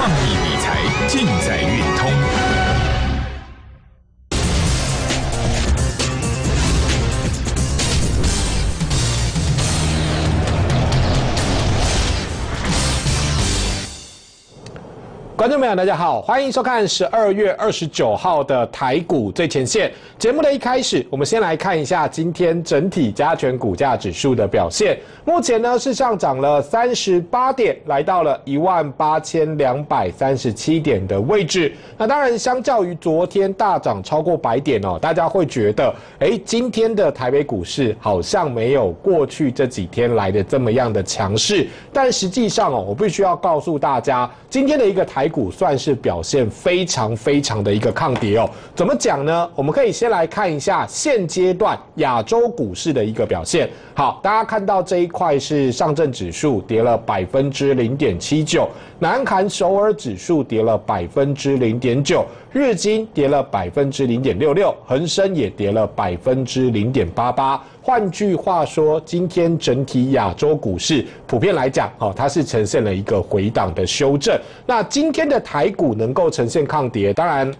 创意理财尽在运通。观众朋友，大家好，欢迎收看十二月二十九号的台股最前线节目的一开始，我们先来看一下今天整体加权股价指数的表现。目前呢是上涨了三十八点，来到了一万八千两百三十七点的位置。那当然，相较于昨天大涨超过百点哦，大家会觉得，哎，今天的台北股市好像没有过去这几天来的这么样的强势。但实际上哦，我必须要告诉大家，今天的一个台。股算是表现非常非常的一个抗跌哦，怎么讲呢？我们可以先来看一下现阶段亚洲股市的一个表现。好，大家看到这一块是上证指数跌了百分之零点七九，南韩首尔指数跌了百分之零点九，日经跌了百分之零点六六，恒生也跌了百分之零点八八。换句话说，今天整体亚洲股市普遍来讲，哦，它是呈现了一个回档的修正。那今天的台股能够呈现抗跌，当然。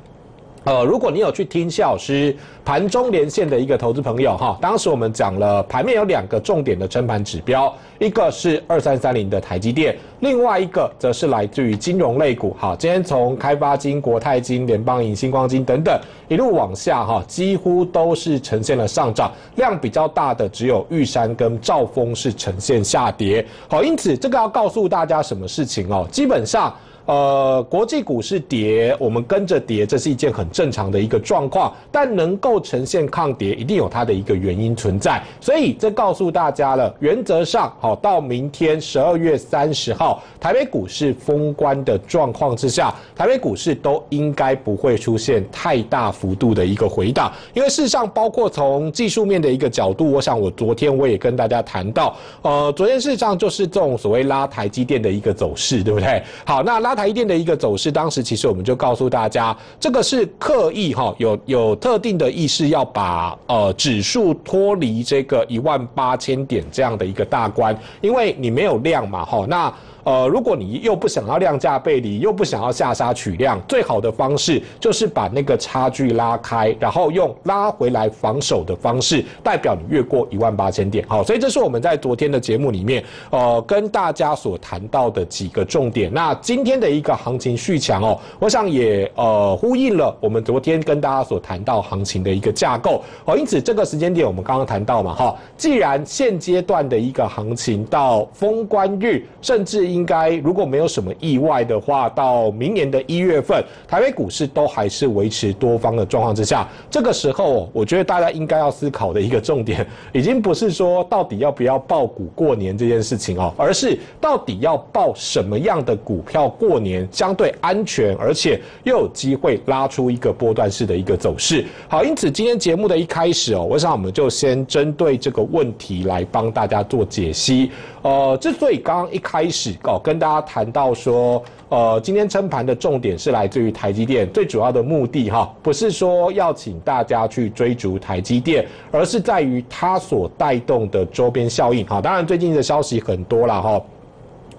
呃，如果你有去听谢老师盘中连线的一个投资朋友哈，当时我们讲了盘面有两个重点的撑盘指标，一个是二三三零的台积电，另外一个则是来自于金融类股。哈，今天从开发金、国泰金、联邦银、星光金等等一路往下哈，几乎都是呈现了上涨，量比较大的只有玉山跟兆丰是呈现下跌。好，因此这个要告诉大家什么事情哦？基本上。呃，国际股市跌，我们跟着跌，这是一件很正常的一个状况。但能够呈现抗跌，一定有它的一个原因存在。所以这告诉大家了，原则上，好，到明天十二月三十号，台北股市封关的状况之下，台北股市都应该不会出现太大幅度的一个回档。因为事实上，包括从技术面的一个角度，我想我昨天我也跟大家谈到，呃，昨天事实上就是这种所谓拉台积电的一个走势，对不对？好，那拉。台电的一个走势，当时其实我们就告诉大家，这个是刻意哈，有有特定的意识要把呃指数脱离这个一万八千点这样的一个大关，因为你没有量嘛哈，那。呃，如果你又不想要量价背离，又不想要下杀取量，最好的方式就是把那个差距拉开，然后用拉回来防守的方式，代表你越过一万八千点。好，所以这是我们在昨天的节目里面，呃，跟大家所谈到的几个重点。那今天的一个行情续强哦，我想也呃呼应了我们昨天跟大家所谈到行情的一个架构。哦，因此这个时间点我们刚刚谈到嘛，哈，既然现阶段的一个行情到封关日，甚至应该如果没有什么意外的话，到明年的一月份，台北股市都还是维持多方的状况之下。这个时候，我觉得大家应该要思考的一个重点，已经不是说到底要不要报股过年这件事情哦，而是到底要报什么样的股票过年相对安全，而且又有机会拉出一个波段式的一个走势。好，因此今天节目的一开始哦，我想我们就先针对这个问题来帮大家做解析。呃，之所以刚刚一开始哦跟大家谈到说，呃，今天撑盘的重点是来自于台积电，最主要的目的哈，不是说要请大家去追逐台积电，而是在于它所带动的周边效应哈。当然最近的消息很多了哈，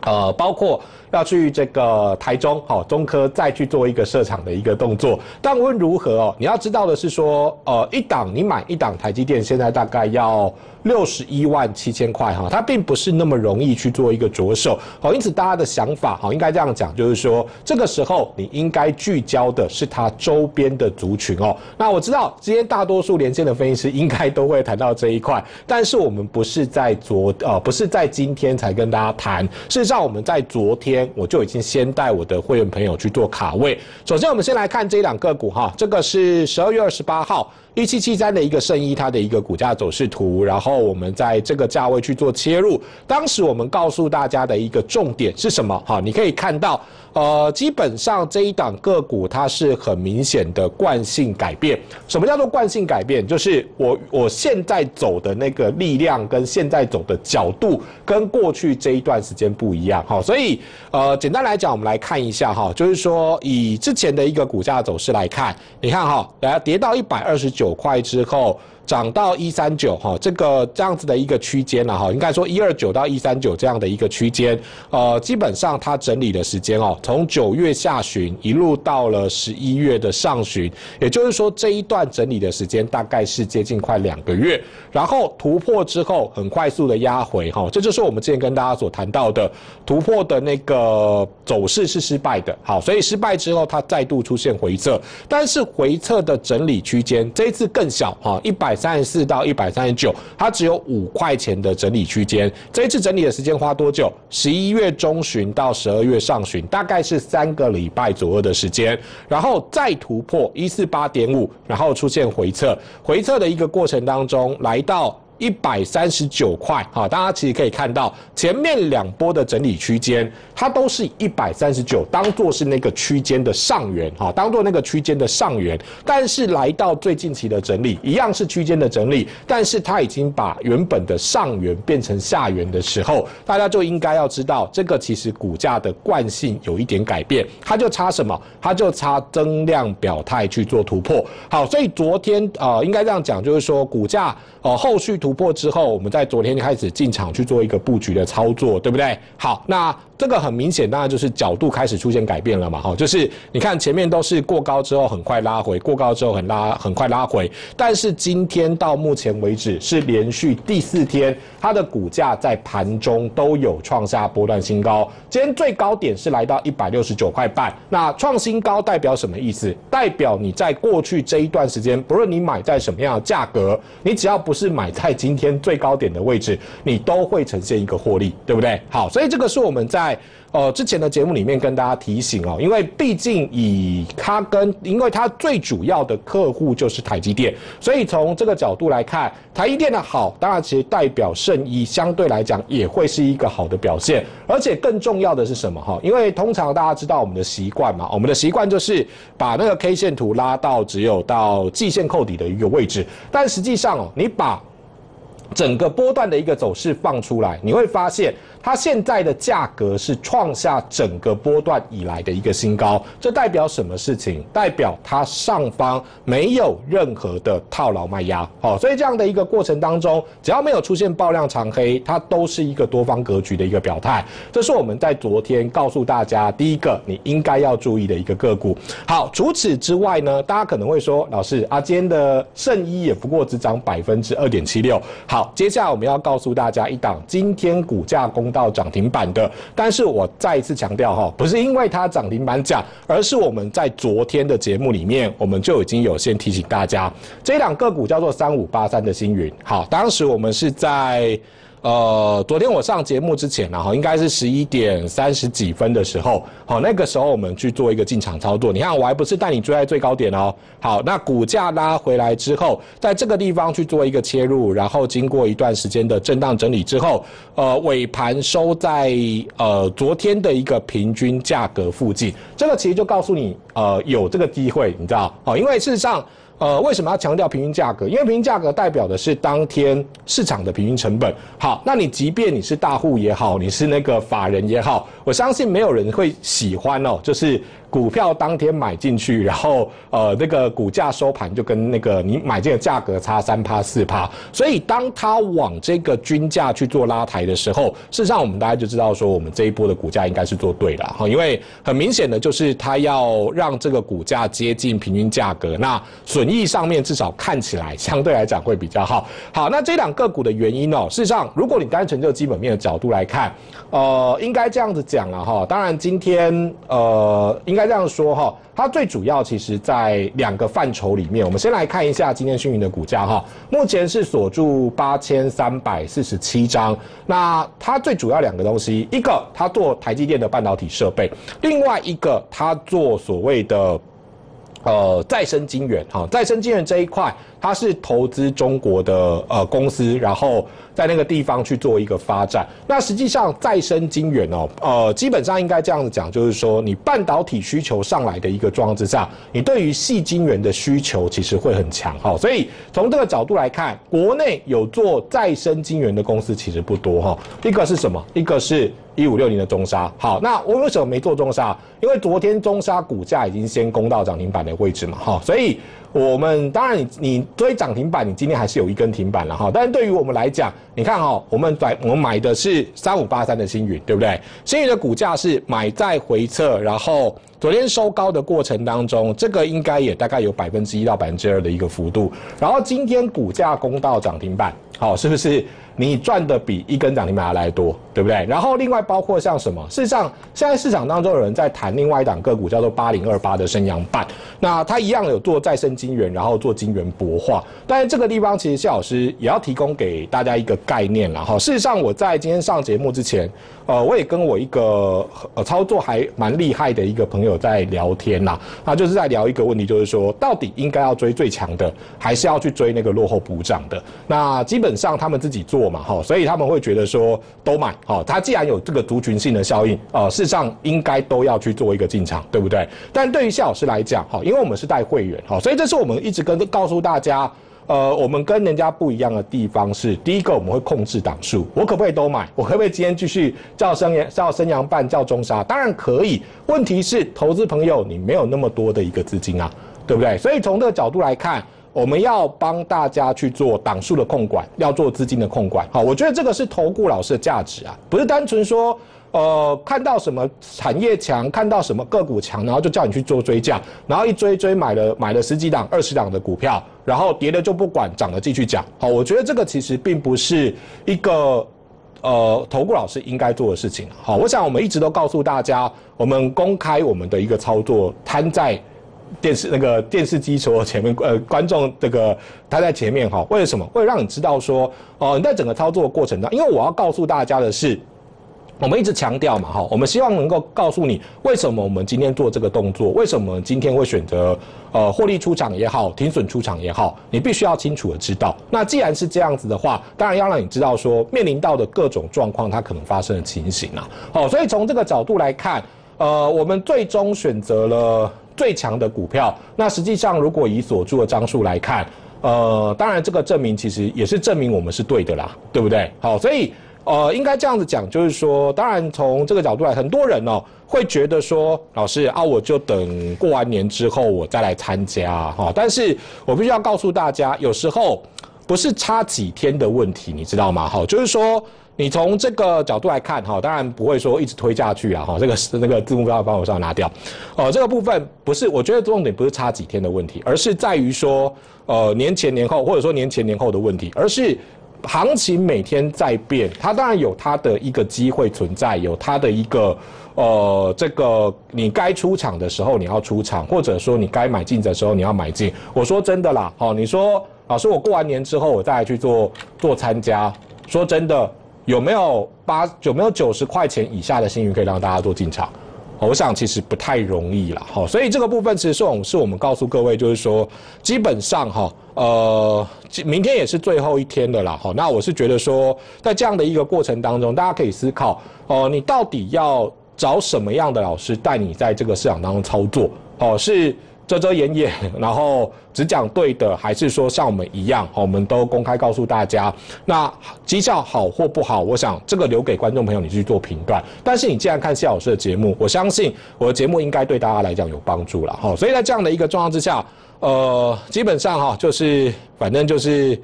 呃，包括。要去这个台中，好中科再去做一个设厂的一个动作。但无论如何哦，你要知道的是说，呃，一档你买一档台积电，现在大概要六十一万七千块哈，它并不是那么容易去做一个着手。好，因此大家的想法好应该这样讲，就是说这个时候你应该聚焦的是它周边的族群哦。那我知道今天大多数连线的分析师应该都会谈到这一块，但是我们不是在昨呃不是在今天才跟大家谈，事实上我们在昨天。我就已经先带我的会员朋友去做卡位。首先，我们先来看这两个股哈，这个是十二月二十八号。一七七三的一个圣衣，它的一个股价走势图，然后我们在这个价位去做切入。当时我们告诉大家的一个重点是什么？哈，你可以看到，呃，基本上这一档个股它是很明显的惯性改变。什么叫做惯性改变？就是我我现在走的那个力量跟现在走的角度跟过去这一段时间不一样。哈，所以呃，简单来讲，我们来看一下哈，就是说以之前的一个股价走势来看，你看哈，来跌到一百二十九。九块之后，涨到一三九哈，这个这样子的一个区间了哈，应该说一二九到一三九这样的一个区间，呃，基本上它整理的时间哦，从九月下旬一路到了十一月的上旬，也就是说这一段整理的时间大概是接近快两个月，然后突破之后很快速的压回哈，这就是我们之前跟大家所谈到的突破的那个走势是失败的，好，所以失败之后它再度出现回撤，但是回撤的整理区间这一次更小哈，一百三十四到一百三十九，它只有五块钱的整理区间，这一次整理的时间花多久？十一月中旬到十二月上旬，大概是三个礼拜左右的时间，然后再突破一四八点五，然后出现回撤，回撤的一个过程当中，来到。一百三十九块，哈，大家其实可以看到前面两波的整理区间，它都是一百三十九当做是那个区间的上缘，哈，当做那个区间的上缘。但是来到最近期的整理，一样是区间的整理，但是它已经把原本的上缘变成下缘的时候，大家就应该要知道，这个其实股价的惯性有一点改变，它就差什么？它就差增量表态去做突破。好，所以昨天呃，应该这样讲，就是说股价呃后续突。突破之后，我们在昨天开始进场去做一个布局的操作，对不对？好，那。这个很明显，当然就是角度开始出现改变了嘛，哈，就是你看前面都是过高之后很快拉回，过高之后很拉很快拉回，但是今天到目前为止是连续第四天，它的股价在盘中都有创下波段新高，今天最高点是来到一百六十九块半，那创新高代表什么意思？代表你在过去这一段时间，不论你买在什么样的价格，你只要不是买在今天最高点的位置，你都会呈现一个获利，对不对？好，所以这个是我们在。呃，之前的节目里面跟大家提醒哦，因为毕竟以它跟，因为它最主要的客户就是台积电，所以从这个角度来看，台积电的好，当然其实代表圣一相对来讲也会是一个好的表现，而且更重要的是什么哈？因为通常大家知道我们的习惯嘛，我们的习惯就是把那个 K 线图拉到只有到季线扣底的一个位置，但实际上哦，你把整个波段的一个走势放出来，你会发现。它现在的价格是创下整个波段以来的一个新高，这代表什么事情？代表它上方没有任何的套牢卖压，好，所以这样的一个过程当中，只要没有出现爆量长黑，它都是一个多方格局的一个表态。这是我们在昨天告诉大家第一个你应该要注意的一个个股。好，除此之外呢，大家可能会说，老师啊，今天的圣衣也不过只涨百分之二点七六。好，接下来我们要告诉大家一档今天股价公。到涨停板的，但是我再一次强调哈，不是因为它涨停板价，而是我们在昨天的节目里面，我们就已经有先提醒大家，这两个股叫做三五八三的星云，好，当时我们是在。呃，昨天我上节目之前呢，哈，应该是十一点三十几分的时候，好，那个时候我们去做一个进场操作。你看，我还不是带你追在最高点哦。好，那股价拉回来之后，在这个地方去做一个切入，然后经过一段时间的震荡整理之后，呃，尾盘收在呃昨天的一个平均价格附近。这个其实就告诉你，呃，有这个机会，你知道，哦，因为事实上。呃，为什么要强调平均价格？因为平均价格代表的是当天市场的平均成本。好，那你即便你是大户也好，你是那个法人也好，我相信没有人会喜欢哦，就是。股票当天买进去，然后呃那个股价收盘就跟那个你买进的价格差三趴四趴，所以当它往这个均价去做拉抬的时候，事实上我们大家就知道说，我们这一波的股价应该是做对了哈，因为很明显的就是它要让这个股价接近平均价格，那损益上面至少看起来相对来讲会比较好。好，那这两个股的原因哦，事实上如果你单纯就基本面的角度来看，呃，应该这样子讲了哈，当然今天呃应该。该这样说哈，它最主要其实在两个范畴里面。我们先来看一下今天星云的股价哈，目前是锁住八千三百四十七张。那它最主要两个东西，一个它做台积电的半导体设备，另外一个它做所谓的呃再生晶圆哈，再生晶圆这一块。它是投资中国的呃公司，然后在那个地方去做一个发展。那实际上再生晶圆哦，呃，基本上应该这样子讲，就是说你半导体需求上来的一个状况之下，你对于细晶圆的需求其实会很强哈。所以从这个角度来看，国内有做再生晶圆的公司其实不多哈。一个是什么？一个是一五六零的中沙。好，那我为什么没做中沙？因为昨天中沙股价已经先攻到涨停板的位置嘛哈，所以。我们当然你你追涨停板，你今天还是有一根停板了哈。但是对于我们来讲，你看哈，我们买我们买的是三五八三的星云，对不对？星云的股价是买在回撤，然后昨天收高的过程当中，这个应该也大概有百分之一到百分之二的一个幅度。然后今天股价攻到涨停板，好，是不是？你赚的比一根涨停板还来多，对不对？然后另外包括像什么？事实上，现在市场当中有人在谈另外一档个股，叫做八零二八的升阳半。那它一样有做再生晶圆，然后做晶圆薄化。但是这个地方其实谢老师也要提供给大家一个概念了哈。事实上，我在今天上节目之前，呃，我也跟我一个呃操作还蛮厉害的一个朋友在聊天呐。他就是在聊一个问题，就是说到底应该要追最强的，还是要去追那个落后补涨的？那基本上他们自己做。嘛哈，所以他们会觉得说都买好，它既然有这个族群性的效应，呃，事实上应该都要去做一个进场，对不对？但对于谢老师来讲，哈，因为我们是带会员，哈，所以这是我们一直跟告诉大家，呃，我们跟人家不一样的地方是，第一个我们会控制档数，我可不可以都买？我可不可以今天继续叫升阳叫升阳半叫中沙？当然可以，问题是投资朋友你没有那么多的一个资金啊，对不对？所以从这个角度来看。我们要帮大家去做档数的控管，要做资金的控管。好，我觉得这个是投顾老师的价值啊，不是单纯说，呃，看到什么产业强，看到什么个股强，然后就叫你去做追价，然后一追追买了买了十几档、二十档的股票，然后跌了就不管，涨了继续讲。好，我觉得这个其实并不是一个呃投顾老师应该做的事情。好，我想我们一直都告诉大家，我们公开我们的一个操作摊在。电视那个电视机所前面，呃，观众这个他在前面哈，为什么？为了让你知道说，哦，你在整个操作过程当中，因为我要告诉大家的是，我们一直强调嘛，哈，我们希望能够告诉你，为什么我们今天做这个动作，为什么今天会选择呃获利出场也好，停损出场也好，你必须要清楚的知道。那既然是这样子的话，当然要让你知道说，面临到的各种状况，它可能发生的情形啊。好，所以从这个角度来看，呃，我们最终选择了。最强的股票，那实际上如果以所住的张数来看，呃，当然这个证明其实也是证明我们是对的啦，对不对？好，所以呃，应该这样子讲，就是说，当然从这个角度来，很多人哦会觉得说，老师啊，我就等过完年之后我再来参加哈，但是我必须要告诉大家，有时候不是差几天的问题，你知道吗？好，就是说。你从这个角度来看，哈，当然不会说一直推下去啊，哈，这个是那个字幕不要帮我稍微拿掉，哦，这个部分不是，我觉得重点不是差几天的问题，而是在于说，呃，年前年后或者说年前年后的问题，而是行情每天在变，它当然有它的一个机会存在，有它的一个呃，这个你该出场的时候你要出场，或者说你该买进的时候你要买进。我说真的啦，哦，你说老师，我过完年之后我再来去做做参加，说真的。有没有八有没有九十块钱以下的幸运可以让大家做进场？我想其实不太容易了，好，所以这个部分其实是我们是我们告诉各位，就是说基本上哈，呃，明天也是最后一天的了，好，那我是觉得说，在这样的一个过程当中，大家可以思考，哦，你到底要找什么样的老师带你在这个市场当中操作？哦，是。遮遮掩掩，然后只讲对的，还是说像我们一样，我们都公开告诉大家，那绩效好或不好，我想这个留给观众朋友你去做评断。但是你既然看谢老师的节目，我相信我的节目应该对大家来讲有帮助了哈。所以在这样的一个状况之下，呃，基本上哈，就是反正就是。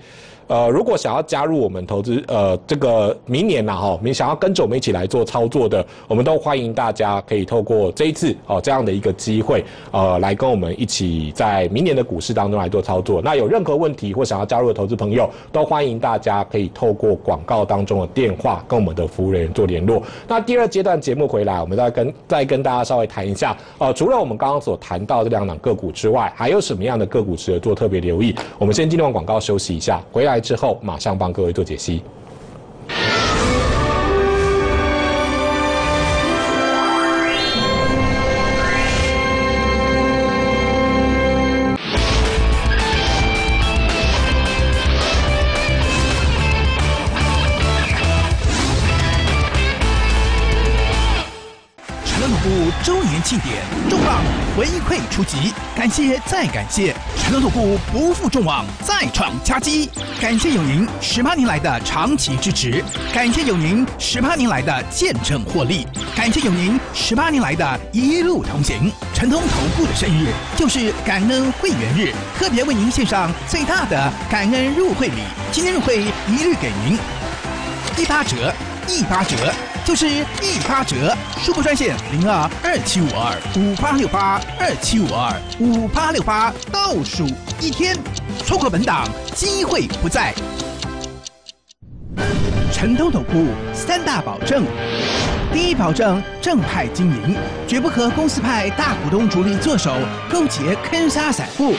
呃，如果想要加入我们投资，呃，这个明年呐，哈，你想要跟着我们一起来做操作的，我们都欢迎大家可以透过这一次哦这样的一个机会，呃，来跟我们一起在明年的股市当中来做操作。那有任何问题或想要加入的投资朋友，都欢迎大家可以透过广告当中的电话跟我们的服务人员做联络。那第二阶段节目回来，我们再跟再跟大家稍微谈一下，呃，除了我们刚刚所谈到这两档个股之外，还有什么样的个股值得做特别留意？我们先进段广告休息一下，回来。之后马上帮各位做解析。陈老布周年庆典。出击，感谢再感谢，传统土部不负众望，再创佳绩，感谢有您十八年来的长期支持，感谢有您十八年来的见证获利，感谢有您十八年来的一路同行。传统头部的生日就是感恩会员日，特别为您献上最大的感恩入会礼，今天入会一律给您一八折，一八折。就是一八折，数不专线零二二七五二五八六八二七五二五八六八，倒数一天，错过本档机会不再。陈东总部三大保证：第一，保证正派经营，绝不和公司派大股东主力做手勾结坑杀散户；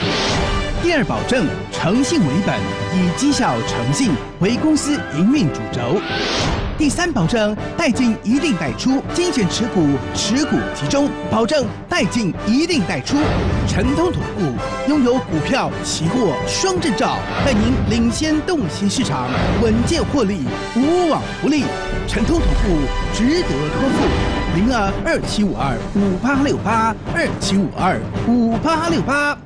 第二，保证诚信为本，以绩效诚信为公司营运主轴。第三，保证带进一定带出，精选持股，持股集中，保证带进一定带出。晨通土部拥有股票、期货双证照，带您领先洞悉市场，稳健获利，无往不利。晨通土部值得托付，零二二七五二五八六八二七五二五八六八。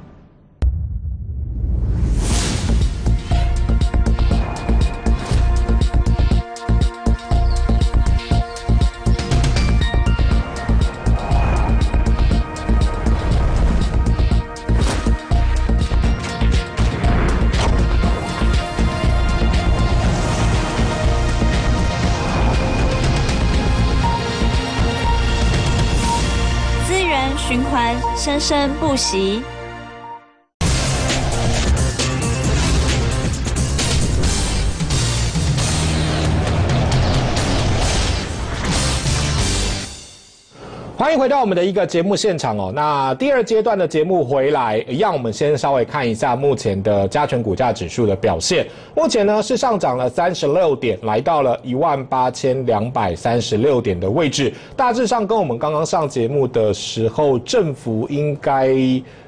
生生不息。迎回到我们的一个节目现场哦。那第二阶段的节目回来，让我们先稍微看一下目前的加权股价指数的表现。目前呢是上涨了三十六点，来到了一万八千两百三十六点的位置。大致上跟我们刚刚上节目的时候，振幅应该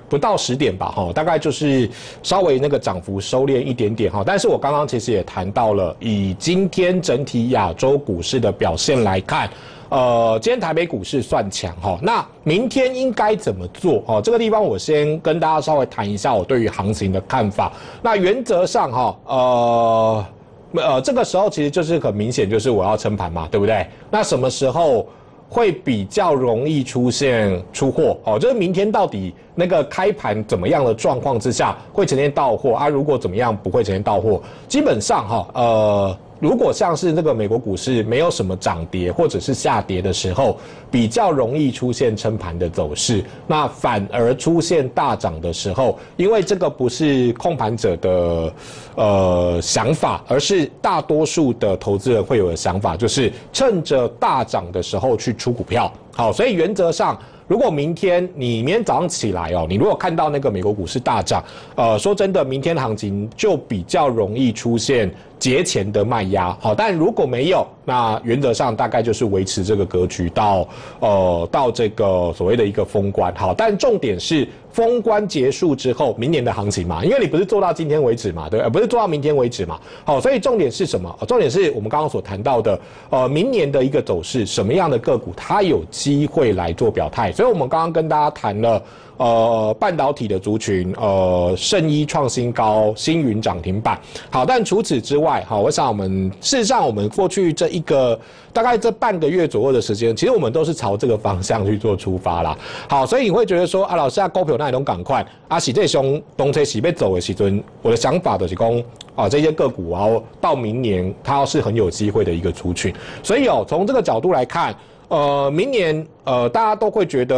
不到十点吧？哈，大概就是稍微那个涨幅收敛一点点哈。但是我刚刚其实也谈到了，以今天整体亚洲股市的表现来看。呃，今天台北股市算强哈，那明天应该怎么做？哦，这个地方我先跟大家稍微谈一下我对于行情的看法。那原则上哈，呃，呃，这个时候其实就是很明显，就是我要撑盘嘛，对不对？那什么时候会比较容易出现出货？哦，就是明天到底那个开盘怎么样的状况之下会呈现到货啊？如果怎么样不会呈现到货？基本上哈，呃。如果像是这个美国股市没有什么涨跌或者是下跌的时候，比较容易出现撑盘的走势。那反而出现大涨的时候，因为这个不是控盘者的呃想法，而是大多数的投资人会有的想法，就是趁着大涨的时候去出股票。好，所以原则上。如果明天你明天早上起来哦，你如果看到那个美国股市大涨，呃，说真的，明天行情就比较容易出现节前的卖压。好，但如果没有，那原则上大概就是维持这个格局到呃到这个所谓的一个封关。好，但重点是。封关结束之后，明年的行情嘛，因为你不是做到今天为止嘛，对，不是做到明天为止嘛，好，所以重点是什么？重点是我们刚刚所谈到的，呃，明年的一个走势，什么样的个股它有机会来做表态？所以我们刚刚跟大家谈了。呃，半导体的族群，呃，圣一创新高，星云涨停板。好，但除此之外，好，我想我们事实上，我们过去这一个大概这半个月左右的时间，其实我们都是朝这个方向去做出发啦。好，所以你会觉得说，啊，老师啊，股票那种赶快，啊，喜这熊东车喜被走的时尊，我的想法的是讲，啊，这些个股啊，到明年它是很有机会的一个族群。所以哦，从这个角度来看。呃，明年呃，大家都会觉得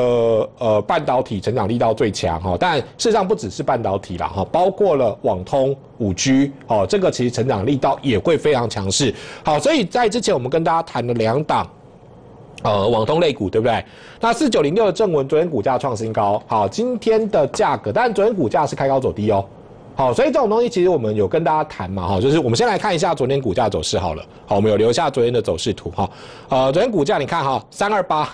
呃，半导体成长力道最强哈，但事实上不只是半导体啦哈，包括了网通、五 G 哦，这个其实成长力道也会非常强势。好，所以在之前我们跟大家谈了两档呃网通类股，对不对？那四九零六的正文昨天股价创新高，好，今天的价格，但昨天股价是开高走低哦。好，所以这种东西其实我们有跟大家谈嘛，哈，就是我们先来看一下昨天股价走势好了。好，我们有留下昨天的走势图哈。呃，昨天股价你看哈，三二八，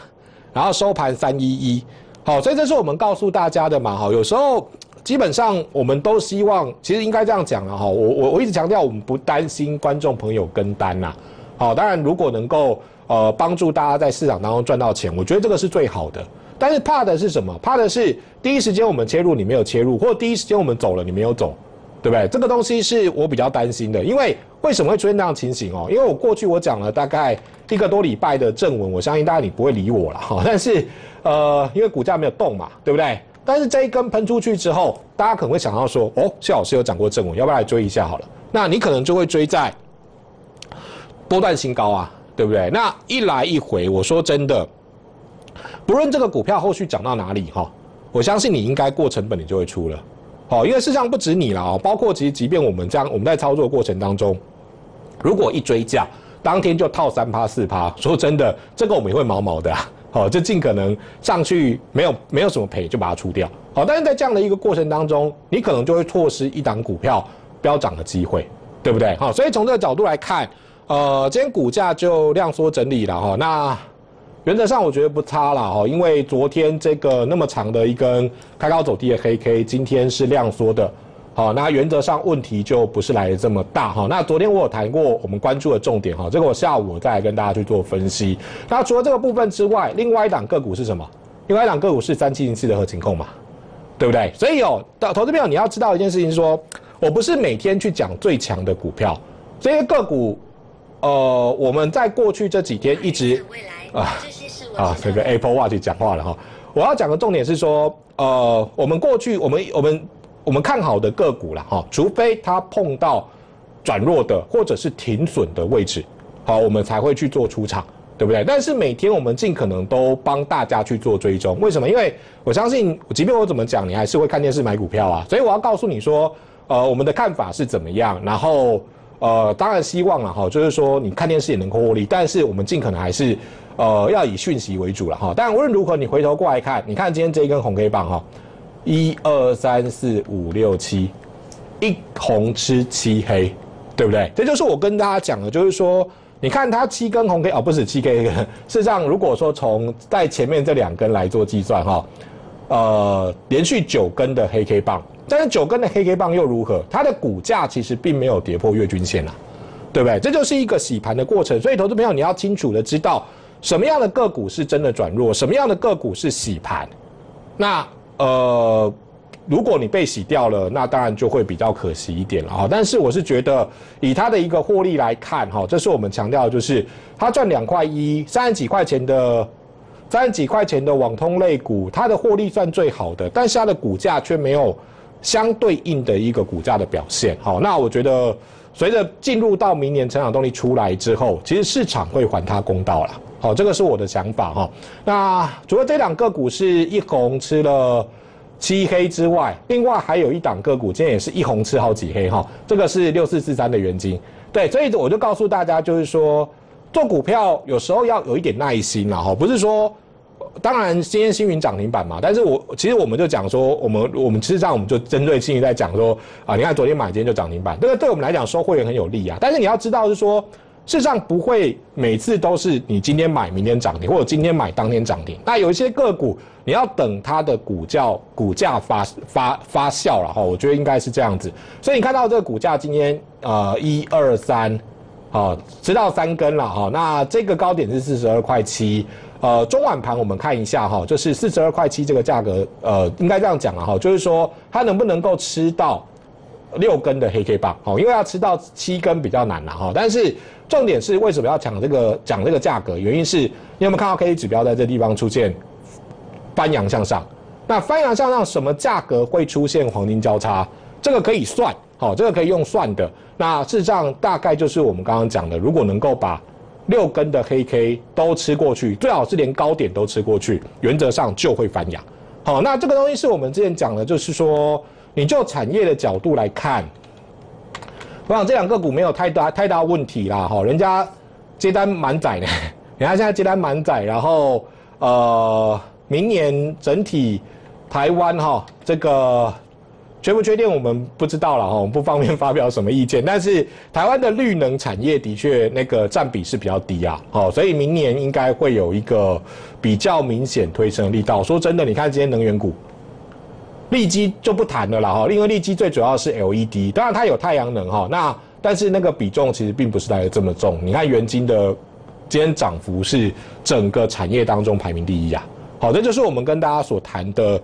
然后收盘三一一。好，所以这是我们告诉大家的嘛，哈，有时候基本上我们都希望，其实应该这样讲了哈。我我我一直强调，我们不担心观众朋友跟单呐。好，当然如果能够。呃帮助大家在市场当中赚到钱，我觉得这个是最好的。但是怕的是什么？怕的是第一时间我们切入你没有切入，或第一时间我们走了你没有走，对不对？这个东西是我比较担心的，因为为什么会出现这样情形哦？因为我过去我讲了大概一个多礼拜的正文，我相信大家你不会理我了哈。但是呃，因为股价没有动嘛，对不对？但是这一根喷出去之后，大家可能会想到说，哦，谢老师有讲过正文，要不要来追一下好了？那你可能就会追在波段新高啊，对不对？那一来一回，我说真的，不论这个股票后续涨到哪里哈，我相信你应该过成本你就会出了，好，因为事实上不止你了哦，包括其实即便我们这样我们在操作过程当中，如果一追价，当天就套三趴四趴，说真的，这个我们也会毛毛的啊。好，就尽可能上去，没有没有什么赔，就把它出掉。好，但是在这样的一个过程当中，你可能就会错失一档股票飙涨的机会，对不对？好，所以从这个角度来看，呃，今天股价就量缩整理了哈。那原则上我觉得不差了哈，因为昨天这个那么长的一根开高走低的黑 K，今天是量缩的。好，那原则上问题就不是来的这么大哈。那昨天我有谈过我们关注的重点哈，这个我下午再来跟大家去做分析。那除了这个部分之外，另外一档个股是什么？另外一档个股是三七零四的合情控嘛，对不对？所以哦，投资朋友你要知道一件事情，说我不是每天去讲最强的股票，这些个股，呃，我们在过去这几天一直啊啊，这个 Apple Watch 讲话了哈。我要讲的重点是说，呃，我们过去我们我们。我们看好的个股了哈，除非它碰到转弱的或者是停损的位置，好，我们才会去做出场，对不对？但是每天我们尽可能都帮大家去做追踪，为什么？因为我相信，即便我怎么讲，你还是会看电视买股票啊。所以我要告诉你说，呃，我们的看法是怎么样。然后，呃，当然希望了哈，就是说你看电视也能够获利，但是我们尽可能还是呃要以讯息为主了哈。但无论如何，你回头过来看，你看今天这一根红 K 棒哈。一二三四五六七，一红吃七黑，对不对？这就是我跟大家讲的，就是说，你看它七根红 K 哦，不是七 K，事实上，如果说从在前面这两根来做计算哈，呃，连续九根的黑 K 棒，但是九根的黑 K 棒又如何？它的股价其实并没有跌破月均线啊，对不对？这就是一个洗盘的过程，所以投资朋友你要清楚的知道，什么样的个股是真的转弱，什么样的个股是洗盘，那。呃，如果你被洗掉了，那当然就会比较可惜一点了哈。但是我是觉得，以它的一个获利来看哈，这是我们强调，就是它赚两块一，三十几块钱的，三十几块钱的网通类股，它的获利算最好的，但是它的股价却没有相对应的一个股价的表现。好，那我觉得随着进入到明年成长动力出来之后，其实市场会还它公道了。好，这个是我的想法哈。那除了这两个股是一红吃了七黑之外，另外还有一档个股今天也是一红吃好几黑哈。这个是六四四三的元金，对，所以我就告诉大家，就是说做股票有时候要有一点耐心了哈。不是说，当然今天星云涨停板嘛，但是我其实我们就讲说，我们我们事实上我们就针对星云在讲说啊，你看昨天买今天就涨停板，这个对我们来讲收会员很有利啊。但是你要知道是说。事实上不会每次都是你今天买明天涨停，或者今天买当天涨停。那有一些个股你要等它的股价股价发发发酵了哈，我觉得应该是这样子。所以你看到这个股价今天呃一二三，好，直到三根了哈。那这个高点是四十二块七，呃，中晚盘我们看一下哈，就是四十二块七这个价格，呃，应该这样讲了哈，就是说它能不能够吃到六根的黑 K 棒，好，因为要吃到七根比较难了哈，但是。重点是为什么要讲这个讲这个价格？原因是你有没有看到 K 指标在这地方出现翻阳向上？那翻阳向上什么价格会出现黄金交叉？这个可以算，好，这个可以用算的。那事实上大概就是我们刚刚讲的，如果能够把六根的黑 K 都吃过去，最好是连高点都吃过去，原则上就会翻阳。好，那这个东西是我们之前讲的，就是说你就产业的角度来看。我想这两个股没有太大太大问题啦，哈，人家接单满载呢，人家现在接单满载，然后呃，明年整体台湾哈这个缺不缺电我们不知道了哈，我们不方便发表什么意见，但是台湾的绿能产业的确那个占比是比较低啊，好，所以明年应该会有一个比较明显推升力道。说真的，你看今天能源股。利基就不谈了哈，因为利基最主要是 LED，当然它有太阳能哈，那但是那个比重其实并不是来的这么重。你看元晶的今天涨幅是整个产业当中排名第一啊。好，这就是我们跟大家所谈的，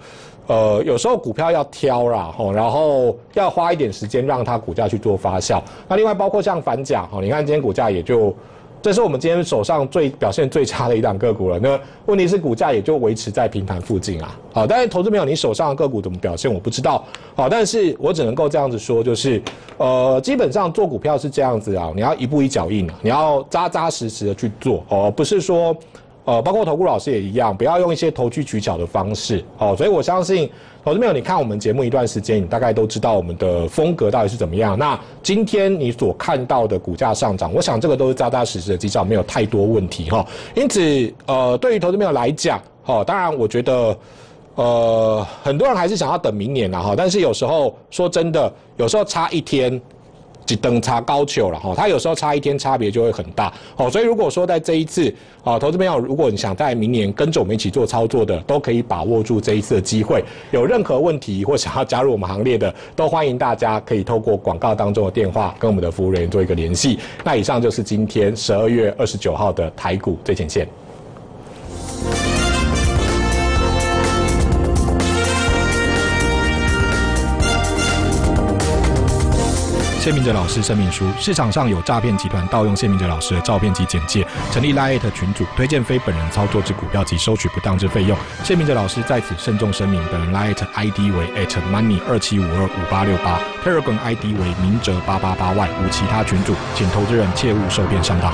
呃，有时候股票要挑啦，吼，然后要花一点时间让它股价去做发酵。那另外包括像反甲，哈，你看今天股价也就。这是我们今天手上最表现最差的一档个股了。那问题是股价也就维持在平盘附近啊。好，但是投资朋友，你手上的个股怎么表现，我不知道。好，但是我只能够这样子说，就是呃，基本上做股票是这样子啊，你要一步一脚印啊，你要扎扎实实的去做哦，不是说呃，包括投顾老师也一样，不要用一些投机取巧的方式。哦，所以我相信。投资朋友，你看我们节目一段时间，你大概都知道我们的风格到底是怎么样。那今天你所看到的股价上涨，我想这个都是扎扎实实的绩效，没有太多问题哈。因此，呃，对于投资朋友来讲，哈，当然我觉得，呃，很多人还是想要等明年了哈。但是有时候说真的，有时候差一天。等差高球了哈，它有时候差一天差别就会很大哦，所以如果说在这一次啊，投资朋友，如果你想在明年跟着我们一起做操作的，都可以把握住这一次的机会。有任何问题或想要加入我们行列的，都欢迎大家可以透过广告当中的电话跟我们的服务人员做一个联系。那以上就是今天十二月二十九号的台股最前线。谢明哲老师声明书：市场上有诈骗集团盗用谢明哲老师的照片及简介，成立 Lite 群组，推荐非本人操作之股票及收取不当之费用。谢明哲老师在此慎重声明：本人 Lite ID 为 at money 二七五二五八六八，Telegram ID 为明哲八八八 Y，无其他群组，请投资人切勿受骗上当。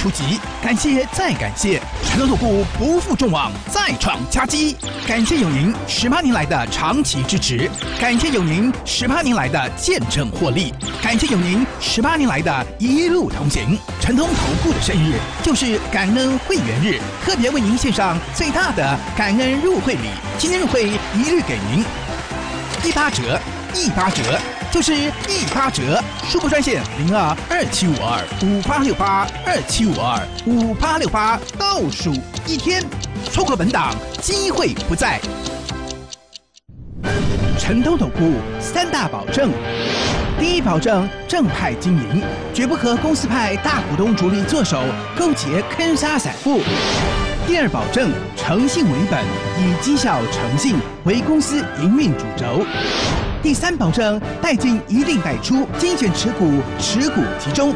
出击，感谢再感谢，成龙头部不负众望，再创佳绩。感谢有您十八年来的长期支持，感谢有您十八年来的见证获利，感谢有您十八年来的一路同行。陈通头部的生日就是感恩会员日，特别为您献上最大的感恩入会礼，今天入会一律给您。一八折，一八折。就是一八折，数不专线零二二七五二五八六八二七五二五八六八，倒数一天，错过本档机会不再。陈东总部三大保证：第一，保证正派经营，绝不和公司派大股东主力做手，勾结坑杀散户；第二，保证诚信为本，以绩效诚信为公司营运主轴。第三保证，带进一定带出，精选持股，持股集中。